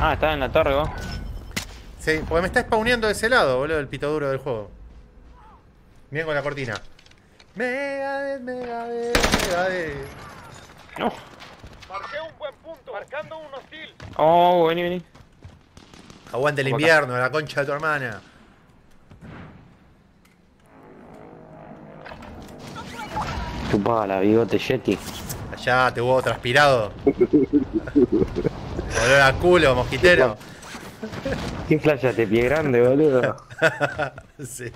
Ah, está en la torre vos. Sí, porque me está spawneando de ese lado, boludo, el pito duro del juego. Miren con la cortina. Megadeth, Megadeth, Megadeth. No. Marqué un buen punto. Marcando un hostil. Oh, vení, vení. Aguante el invierno, la concha de tu hermana. Chupala, bigote Yeti. Allá te hubo transpirado. Olor a culo, mosquitero. ¿Qué flashaste? Pie grande, boludo. sí.